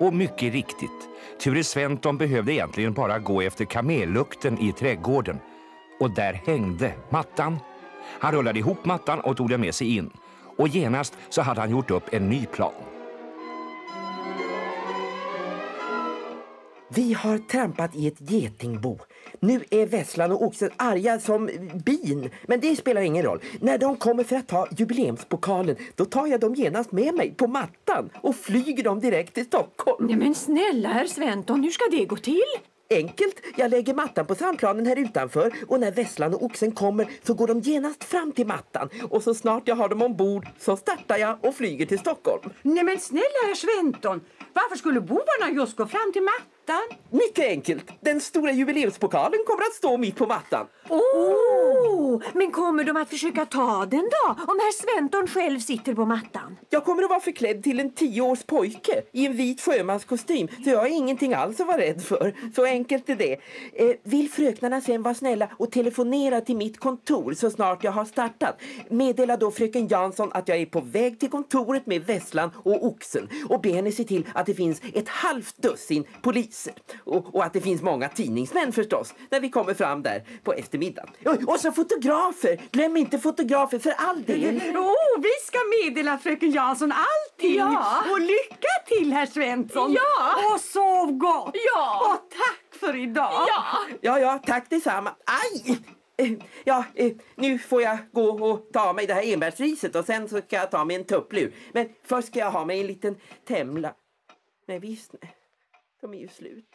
Och mycket riktigt, Ture Sventon behövde egentligen bara gå efter kamellukten i trädgården. Och där hängde mattan. Han rullade ihop mattan och tog den med sig in. Och genast så hade han gjort upp en ny plan. Vi har trampat i ett getingbo. Nu är Vesslan och Oxen arga som bin. Men det spelar ingen roll. När de kommer för att ta jubileumspokalen då tar jag dem genast med mig på mattan och flyger dem direkt till Stockholm. Nej, men snälla herr Sventon, hur ska det gå till? Enkelt. Jag lägger mattan på sandplanen här utanför och när Vesslan och Oxen kommer så går de genast fram till mattan och så snart jag har dem ombord så startar jag och flyger till Stockholm. Nej men snälla herr Sventon, varför skulle bovarna just gå fram till mattan? Mycket enkelt. Den stora jubileumspokalen kommer att stå mitt på mattan. Oh, men kommer de att försöka ta den då? Om herr Sventon själv sitter på mattan? Jag kommer att vara förklädd till en tioårs pojke i en vit sjömanskostym så jag har ingenting alls att vara rädd för. Så enkelt är det. Eh, vill fröknarna sen vara snälla och telefonera till mitt kontor så snart jag har startat? Meddela då fröken Jansson att jag är på väg till kontoret med vässlan och Oxen och be henne se till att det finns ett halvt dussin poliser. Och, och att det finns många tidningsmän förstås när vi kommer fram där på eftermiddagen. Och, och så fotografer! Glöm inte fotografer för all del. Oh, vi ska meddela fröken Jansson allting. Ja. Och lycka till herr Svensson. Ja. Och sov gott. Ja. Och tack för idag. Ja. Ja, ja, tack detsamma. Aj! Eh, Ja, eh, nu får jag gå och ta mig det här enbärsriset och sen så ska jag ta mig en tupplur. Men först ska jag ha mig en liten temla. Nej visst, nej. De är ju slut.